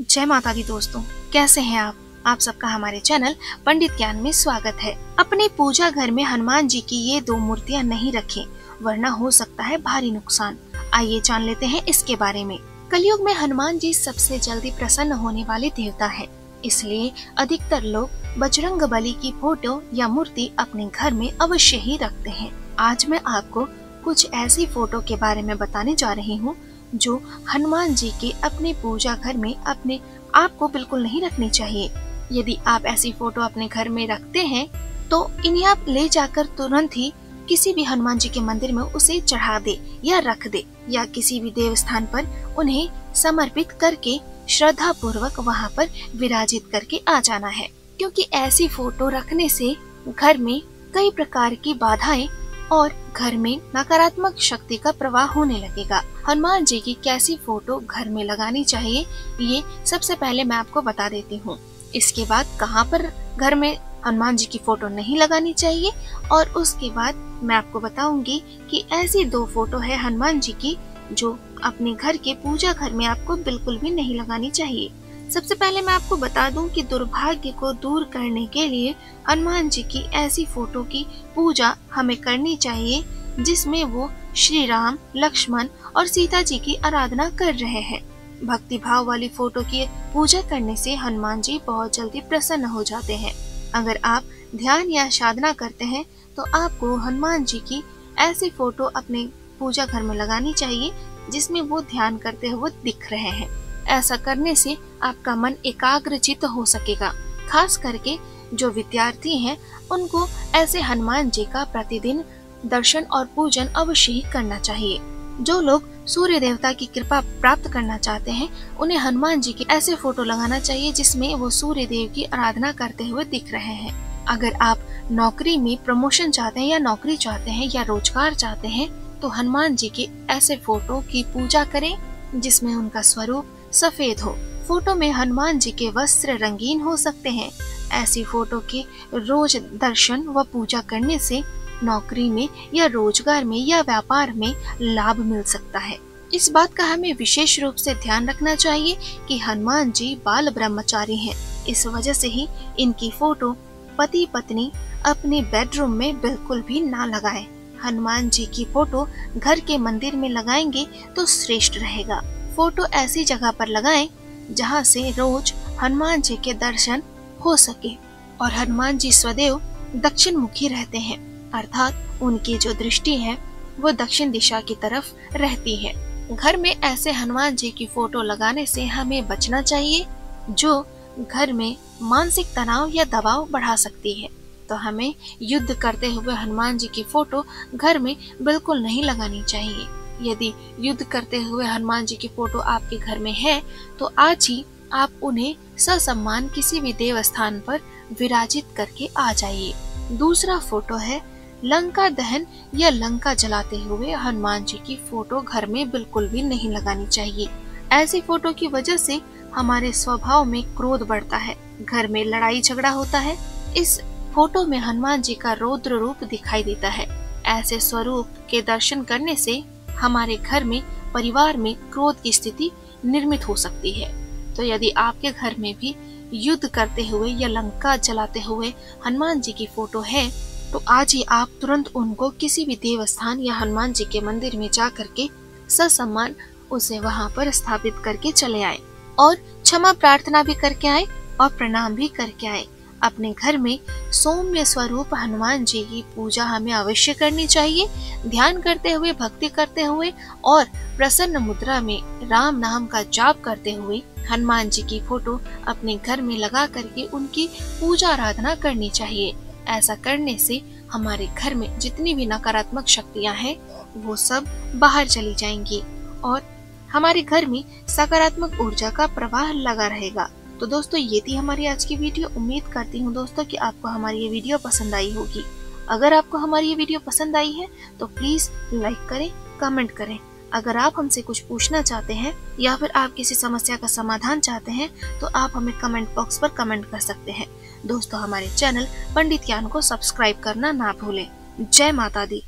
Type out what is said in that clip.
जय माता दी दोस्तों, कैसे हैं आप? आप सबका हमारे चैनल पंडित ज्ञान में स्वागत है। अपने पूजा घर में हनुमान जी की ये दो मूर्तियाँ नहीं रखें, वरना हो सकता है भारी नुकसान। आइए जान लेते हैं इसके बारे में। कलयुग में हनुमान जी सबसे जल्दी प्रसन्न होने वाले देवता है। इसलिए अधिकतर लोग बजरंग बली की फ़ोटो या मूर्ति अपने घर में अवश्य ही रखते हैं। आज मैं आपको कुछ ऐसी फ़ोटो के बारे में बताने जा रही हूँ जो हनुमान जी के अपने पूजा घर में अपने आप को बिल्कुल नहीं रखनी चाहिए। यदि आप ऐसी फ़ोटो अपने घर में रखते हैं तो इन्हें आप ले जाकर तुरंत ही किसी भी हनुमान जी के मंदिर में उसे चढ़ा दे या रख दे, या किसी भी देव स्थान पर उन्हें समर्पित करके श्रद्धा पूर्वक वहाँ पर विराजित करके आ जाना है। क्योंकि ऐसी फ़ोटो रखने से घर में कई प्रकार की बाधाएँ और घर में नकारात्मक शक्ति का प्रवाह होने लगेगा। हनुमान जी की कैसी फ़ोटो घर में लगानी चाहिए, ये सबसे पहले मैं आपको बता देती हूँ। इसके बाद कहाँ पर घर में हनुमान जी की फ़ोटो नहीं लगानी चाहिए और उसके बाद मैं आपको बताऊँगी कि ऐसी दो फ़ोटो है हनुमान जी की जो अपने घर के पूजा घर में आपको बिल्कुल भी नहीं लगानी चाहिए। सबसे पहले मैं आपको बता दूँ कि दुर्भाग्य को दूर करने के लिए हनुमान जी की ऐसी फ़ोटो की पूजा हमें करनी चाहिए, जिसमें वो श्री राम लक्ष्मण और सीता जी की आराधना कर रहे हैं। भक्ति भाव वाली फ़ोटो की पूजा करने से हनुमान जी बहुत जल्दी प्रसन्न हो जाते हैं। अगर आप ध्यान या साधना करते हैं तो आपको हनुमान जी की ऐसी फ़ोटो अपने पूजा घर में लगानी चाहिए, जिसमें वो ध्यान करते हुए दिख रहे हैं। ऐसा करने से आपका मन एकाग्रचित हो सकेगा। खास करके जो विद्यार्थी हैं, उनको ऐसे हनुमान जी का प्रतिदिन दर्शन और पूजन अवश्य ही करना चाहिए। जो लोग सूर्य देवता की कृपा प्राप्त करना चाहते हैं, उन्हें हनुमान जी की ऐसे फ़ोटो लगाना चाहिए जिसमें वो सूर्य देव की आराधना करते हुए दिख रहे हैं। अगर आप नौकरी में प्रमोशन चाहते हैं या नौकरी चाहते हैं या रोज़गार चाहते हैं तो हनुमान जी के ऐसे फ़ोटो की पूजा करें, जिसमें उनका स्वरूप सफ़ेद हो फ़ोटो में हनुमान जी के वस्त्र रंगीन हो सकते हैं ऐसी फ़ोटो के रोज दर्शन व पूजा करने से नौकरी में या रोज़गार में या व्यापार में लाभ मिल सकता है इस बात का हमें विशेष रूप से ध्यान रखना चाहिए कि हनुमान जी बाल ब्रह्मचारी हैं। इस वजह से ही इनकी फ़ोटो पति पत्नी अपने बेडरूम में बिल्कुल भी ना लगाएँ। हनुमान जी की फ़ोटो घर के मंदिर में लगाएँगे तो श्रेष्ठ रहेगा फ़ोटो ऐसी जगह पर लगाएँ, जहाँ से रोज हनुमान जी के दर्शन हो सके और हनुमान जी स्वदेव दक्षिण मुखी रहते हैं, अर्थात उनकी जो दृष्टि है, वो दक्षिण दिशा की तरफ़ रहती है। घर में ऐसे हनुमान जी की फ़ोटो लगाने से हमें बचना चाहिए, जो घर में मानसिक तनाव या दबाव बढ़ा सकती है। तो हमें युद्ध करते हुए हनुमान जी की फ़ोटो घर में बिल्कुल नहीं लगानी चाहिए। यदि युद्ध करते हुए हनुमान जी की फ़ोटो आपके घर में है तो आज ही आप उन्हें ससम्मान किसी भी देव स्थान पर विराजित करके आ जाइए। दूसरा फ़ोटो है, लंका दहन या लंका जलाते हुए हनुमान जी की फ़ोटो घर में बिल्कुल भी नहीं लगानी चाहिए। ऐसी फ़ोटो की वजह से हमारे स्वभाव में क्रोध बढ़ता है, घर में लड़ाई झगड़ा होता है। इस फ़ोटो में हनुमान जी का रौद्र रूप दिखाई देता है। ऐसे स्वरूप के दर्शन करने से हमारे घर में, परिवार में क्रोध की स्थिति निर्मित हो सकती है। तो यदि आपके घर में भी युद्ध करते हुए या लंका जलाते हुए हनुमान जी की फ़ोटो है तो आज ही आप तुरंत उनको किसी भी देव स्थान या हनुमान जी के मंदिर में जा करके ससम्मान उसे वहाँ पर स्थापित करके चले आए और क्षमा प्रार्थना भी करके आए और प्रणाम भी करके आए। अपने घर में सौम्य स्वरूप हनुमान जी की पूजा हमें अवश्य करनी चाहिए। ध्यान करते हुए, भक्ति करते हुए और प्रसन्न मुद्रा में राम नाम का जाप करते हुए हनुमान जी की फ़ोटो अपने घर में लगा करके उनकी पूजा आराधना करनी चाहिए। ऐसा करने से हमारे घर में जितनी भी नकारात्मक शक्तियाँ हैं, वो सब बाहर चली जाएँगी और हमारे घर में सकारात्मक ऊर्जा का प्रवाह लगा रहेगा। तो दोस्तों, ये थी हमारी आज की वीडियो। उम्मीद करती हूँ दोस्तों कि आपको हमारी ये वीडियो पसंद आई होगी। अगर आपको हमारी ये वीडियो पसंद आई है तो प्लीज़ लाइक करें, कमेंट करें। अगर आप हमसे कुछ पूछना चाहते हैं या फिर आप किसी समस्या का समाधान चाहते हैं तो आप हमें कमेंट बॉक्स पर कमेंट कर सकते हैं। दोस्तों, हमारे चैनल पंडित ज्ञान को सब्सक्राइब करना ना भूलें। जय माता दी।